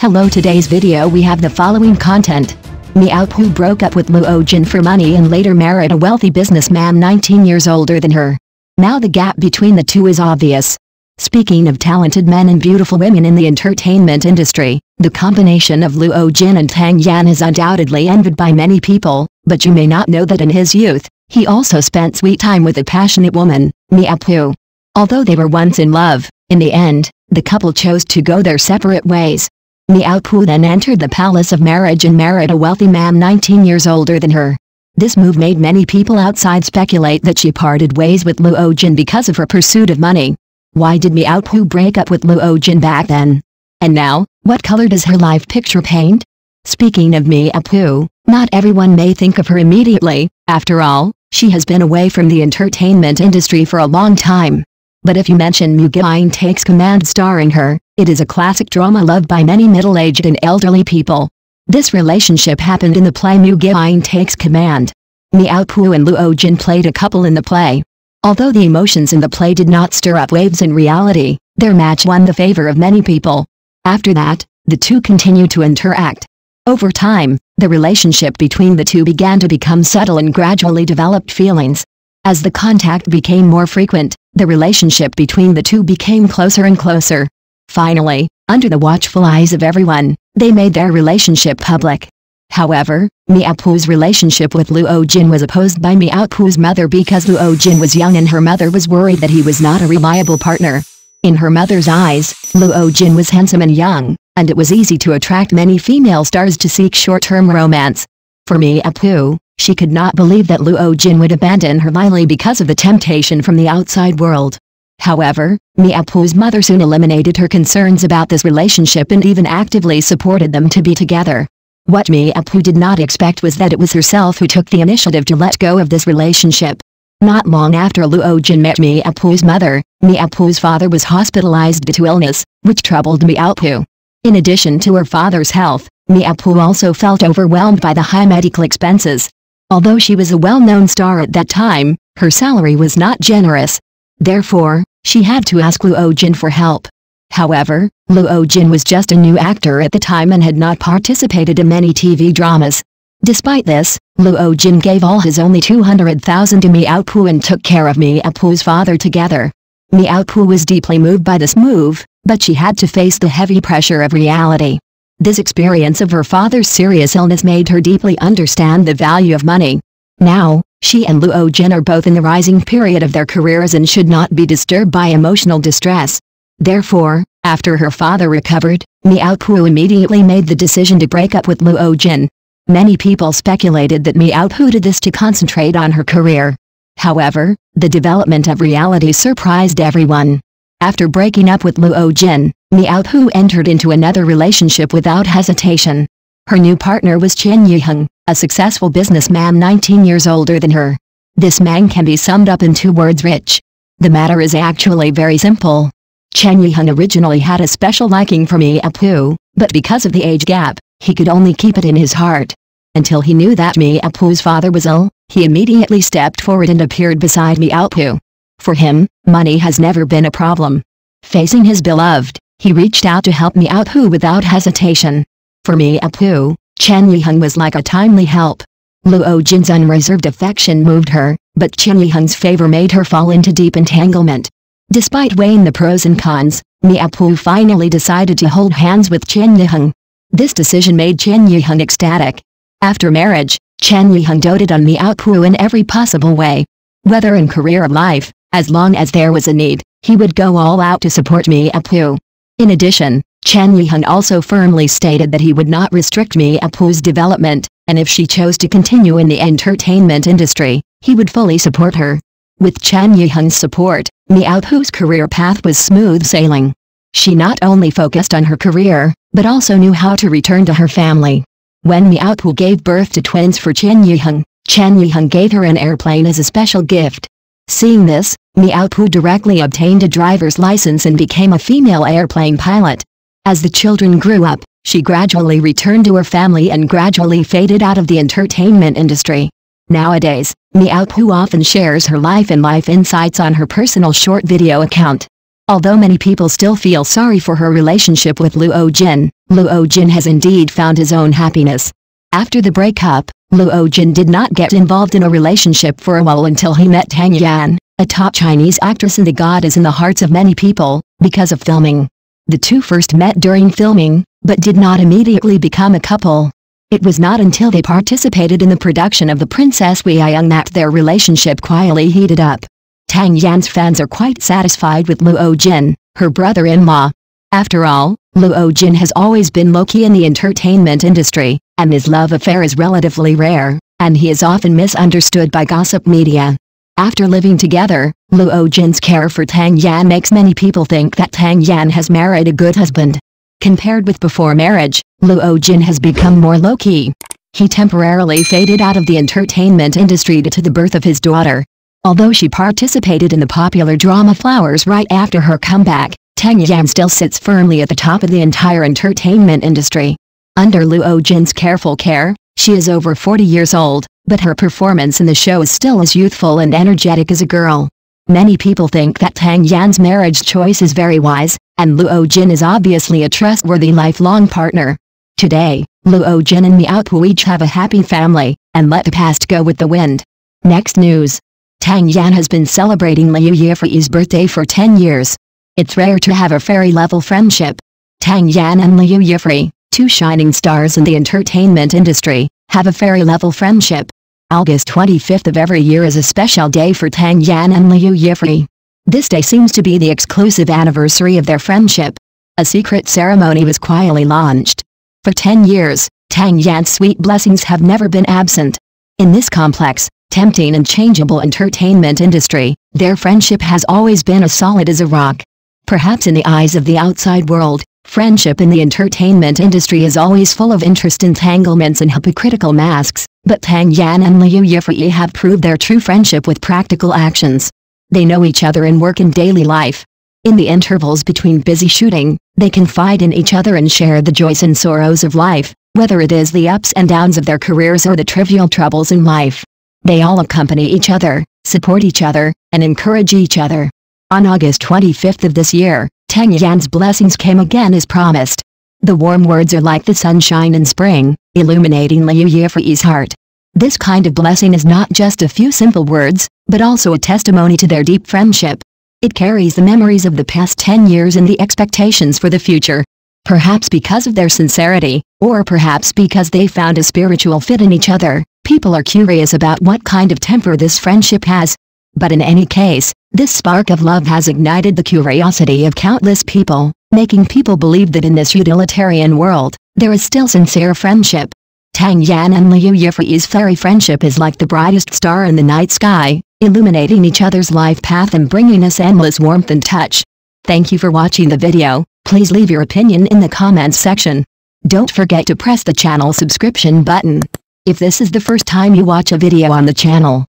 Hello today's video we have the following content. Miao Pu broke up with Luo Jin for money and later married a wealthy businessman 19 years older than her. Now the gap between the two is obvious. Speaking of talented men and beautiful women in the entertainment industry, the combination of Luo Jin and Tang Yan is undoubtedly envied by many people, but you may not know that in his youth, he also spent sweet time with a passionate woman, Miao Pu. Although they were once in love, in the end, the couple chose to go their separate ways. Miao Pu then entered the palace of marriage and married a wealthy man 19 years older than her. This move made many people outside speculate that she parted ways with Luo Jin because of her pursuit of money. Why did Miao Pu break up with Luo Jin back then? And now, what color does her life picture paint? Speaking of Miao Pu, not everyone may think of her immediately, after all, she has been away from the entertainment industry for a long time. But if you mention Mu Guiying Takes Command starring her, it is a classic drama loved by many middle-aged and elderly people. This relationship happened in the play Mu Guiying Takes Command. Miao Pu and Luo Jin played a couple in the play. Although the emotions in the play did not stir up waves in reality, their match won the favor of many people. After that, the two continued to interact. Over time, the relationship between the two began to become subtle and gradually developed feelings. As the contact became more frequent, the relationship between the two became closer and closer. Finally, under the watchful eyes of everyone, they made their relationship public. However, Miao Pu's relationship with Luo Jin was opposed by Miao Pu's mother because Luo Jin was young and her mother was worried that he was not a reliable partner. In her mother's eyes, Luo Jin was handsome and young, and it was easy to attract many female stars to seek short-term romance. For Miao Pu, she could not believe that Luo Jin would abandon her lightly because of the temptation from the outside world. However, Miao Pu's mother soon eliminated her concerns about this relationship and even actively supported them to be together. What Miao Pu did not expect was that it was herself who took the initiative to let go of this relationship. Not long after Luo Jin met Miao Pu's mother, Miao Pu's father was hospitalized due to illness, which troubled Miao Pu. In addition to her father's health, Miao Pu also felt overwhelmed by the high medical expenses. Although she was a well-known star at that time, her salary was not generous. Therefore, she had to ask Luo Jin for help. However, Luo Jin was just a new actor at the time and had not participated in many TV dramas. Despite this, Luo Jin gave all his only 200,000 to Miao Pu and took care of Miao Pu's father together. Miao Pu was deeply moved by this move, but she had to face the heavy pressure of reality. This experience of her father's serious illness made her deeply understand the value of money. Now, she and Luo Jin are both in the rising period of their careers and should not be disturbed by emotional distress. Therefore, after her father recovered, Miao Pu immediately made the decision to break up with Luo Jin. Many people speculated that Miao Pu did this to concentrate on her career. However, the development of reality surprised everyone. After breaking up with Luo Jin, Miao Pu entered into another relationship without hesitation. Her new partner was Chen Yiheng, a successful businessman 19 years older than her. This man can be summed up in two words rich. The matter is actually very simple. Chen Yiheng originally had a special liking for Miao Pu, but because of the age gap, he could only keep it in his heart. Until he knew that Miao Pu's father was ill, he immediately stepped forward and appeared beside Miao Pu. For him, money has never been a problem. Facing his beloved, he reached out to help Miao Pu without hesitation. For Miao Pu, Chen Yiheng was like a timely help. Luo Jin's unreserved affection moved her, but Chen Yiheng's favor made her fall into deep entanglement. Despite weighing the pros and cons, Miao Pu finally decided to hold hands with Chen Yiheng. This decision made Chen Yiheng ecstatic. After marriage, Chen Yiheng doted on Miao Pu in every possible way. Whether in career or life, as long as there was a need, he would go all out to support Miao Pu. In addition, Chen Yiheng also firmly stated that he would not restrict Miao Pu's development, and if she chose to continue in the entertainment industry, he would fully support her. With Chen Yiheng's support, Miao Pu's career path was smooth sailing. She not only focused on her career, but also knew how to return to her family. When Miao Pu gave birth to twins for Chen Yiheng, Chen Yiheng gave her an airplane as a special gift. Seeing this, Miao Pu directly obtained a driver's license and became a female airplane pilot. As the children grew up, she gradually returned to her family and gradually faded out of the entertainment industry. Nowadays, Miao Pu often shares her life and life insights on her personal short video account. Although many people still feel sorry for her relationship with Luo Jin, Luo Jin has indeed found his own happiness. After the breakup, Luo Jin did not get involved in a relationship for a while until he met Tang Yan, a top Chinese actress and the goddess in the hearts of many people, because of filming. The two first met during filming, but did not immediately become a couple. It was not until they participated in the production of The Princess Wei Young that their relationship quietly heated up. Tang Yan's fans are quite satisfied with Luo Jin, her brother-in-law. After all, Luo Jin has always been low-key in the entertainment industry, and his love affair is relatively rare, and he is often misunderstood by gossip media. After living together, Luo Jin's care for Tang Yan makes many people think that Tang Yan has married a good husband. Compared with before marriage, Luo Jin has become more low-key. He temporarily faded out of the entertainment industry due to the birth of his daughter. Although she participated in the popular drama Flowers right after her comeback, Tang Yan still sits firmly at the top of the entire entertainment industry. Under Luo Jin's careful care, she is over 40 years old, but her performance in the show is still as youthful and energetic as a girl. Many people think that Tang Yan's marriage choice is very wise, and Luo Jin is obviously a trustworthy lifelong partner. Today, Luo Jin and Miao Pu each have a happy family, and let the past go with the wind. Next news. Tang Yan has been celebrating Liu Yifei's birthday for 10 years. It's rare to have a fairy-level friendship. Tang Yan and Liu Yifei, two shining stars in the entertainment industry, have a fairy-level friendship. August 25th of every year is a special day for Tang Yan and Liu Yifei. This day seems to be the exclusive anniversary of their friendship. A secret ceremony was quietly launched. For 10 years, Tang Yan's sweet blessings have never been absent. In this complex, tempting and changeable entertainment industry, their friendship has always been as solid as a rock. Perhaps in the eyes of the outside world, friendship in the entertainment industry is always full of interest entanglements and hypocritical masks, but Tang Yan and Liu Yifei have proved their true friendship with practical actions. They know each other in work and daily life. In the intervals between busy shooting, they confide in each other and share the joys and sorrows of life, whether it is the ups and downs of their careers or the trivial troubles in life. They all accompany each other, support each other, and encourage each other. On August 25th of this year, Tang Yan's blessings came again as promised. The warm words are like the sunshine in spring, illuminating Liu Yifei's heart. This kind of blessing is not just a few simple words, but also a testimony to their deep friendship. It carries the memories of the past 10 years and the expectations for the future. Perhaps because of their sincerity, or perhaps because they found a spiritual fit in each other, people are curious about what kind of temper this friendship has. But in any case, this spark of love has ignited the curiosity of countless people making people believe that in this utilitarian world, there is still sincere friendship. Tang Yan and Liu Yifei's fairy friendship is like the brightest star in the night sky, illuminating each other's life path and bringing us endless warmth and touch. Thank you for watching the video, please leave your opinion in the comments section. Don't forget to press the channel subscription button. If this is the first time you watch a video on the channel,